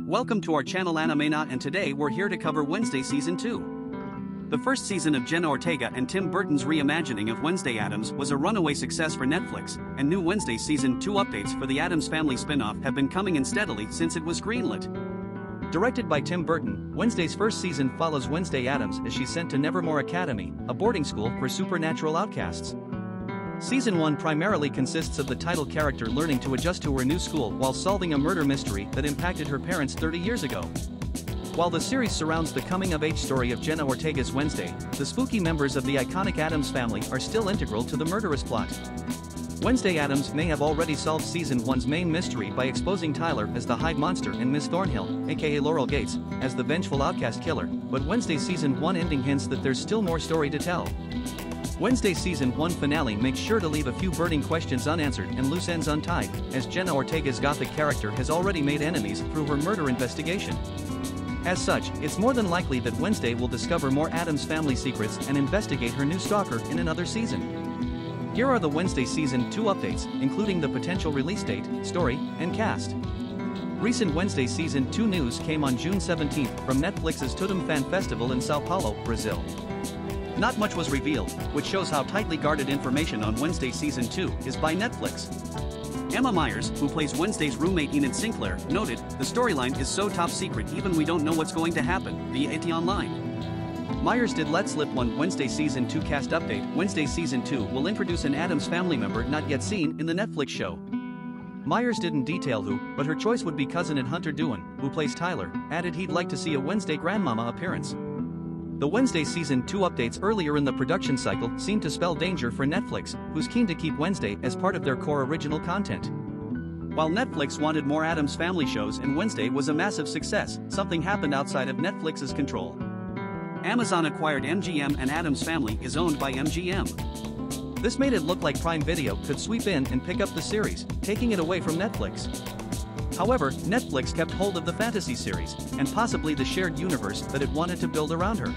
Welcome to our channel Animenga and today we're here to cover Wednesday Season 2. The first season of Jenna Ortega and Tim Burton's reimagining of Wednesday Addams was a runaway success for Netflix, and new Wednesday Season 2 updates for the Addams Family spin-off have been coming in steadily since it was greenlit. Directed by Tim Burton, Wednesday's first season follows Wednesday Addams as she's sent to Nevermore Academy, a boarding school for supernatural outcasts. Season 1 primarily consists of the title character learning to adjust to her new school while solving a murder mystery that impacted her parents 30 years ago. While the series surrounds the coming-of-age story of Jenna Ortega's Wednesday, the spooky members of the iconic Addams family are still integral to the murderous plot. Wednesday Addams may have already solved Season 1's main mystery by exposing Tyler as the Hyde Monster and Miss Thornhill, aka Laurel Gates, as the vengeful outcast killer, but Wednesday Season 1 ending hints that there's still more story to tell. Wednesday season 1 finale makes sure to leave a few burning questions unanswered and loose ends untied, as Jenna Ortega's gothic character has already made enemies through her murder investigation. As such, it's more than likely that Wednesday will discover more Addams' family secrets and investigate her new stalker in another season. Here are the Wednesday season 2 updates, including the potential release date, story, and cast. Recent Wednesday season 2 news came on June 17 from Netflix's Tudum Fan Festival in Sao Paulo, Brazil. Not much was revealed, which shows how tightly guarded information on Wednesday Season 2 is by Netflix. Emma Myers, who plays Wednesday's roommate Enid Sinclair, noted, The storyline is so top secret even we don't know what's going to happen, via ET Online. Myers did let slip one Wednesday Season 2 cast update. Wednesday Season 2 will introduce an Addams family member not yet seen in the Netflix show. Myers didn't detail who, but her choice would be cousin and Hunter Doohan, who plays Tyler, added he'd like to see a Wednesday grandmama appearance. The Wednesday Season 2 updates earlier in the production cycle seem to spell danger for Netflix, who's keen to keep Wednesday as part of their core original content. While Netflix wanted more Addams Family shows and Wednesday was a massive success, something happened outside of Netflix's control. Amazon acquired MGM and Addams Family is owned by MGM. This made it look like Prime Video could sweep in and pick up the series, taking it away from Netflix. However, Netflix kept hold of the fantasy series, and possibly the shared universe that it wanted to build around her.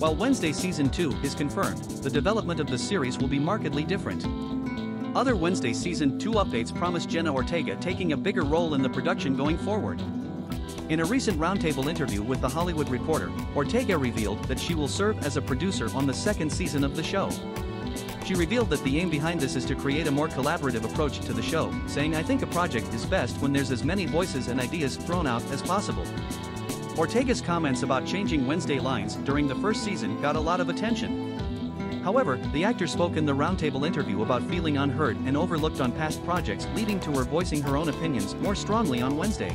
While Wednesday Season 2 is confirmed, the development of the series will be markedly different. Other Wednesday Season 2 updates promise Jenna Ortega taking a bigger role in the production going forward. In a recent roundtable interview with The Hollywood Reporter, Ortega revealed that she will serve as a producer on the second season of the show. She revealed that the aim behind this is to create a more collaborative approach to the show, saying I think a project is best when there's as many voices and ideas thrown out as possible. Ortega's comments about changing Wednesday lines during the first season got a lot of attention. However, the actor spoke in the roundtable interview about feeling unheard and overlooked on past projects leading to her voicing her own opinions more strongly on Wednesday.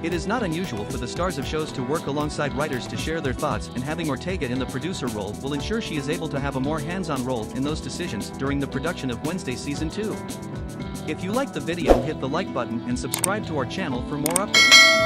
It is not unusual for the stars of shows to work alongside writers to share their thoughts and having Ortega in the producer role will ensure she is able to have a more hands-on role in those decisions during the production of Wednesday Season 2. If you liked the video hit the like button and subscribe to our channel for more updates.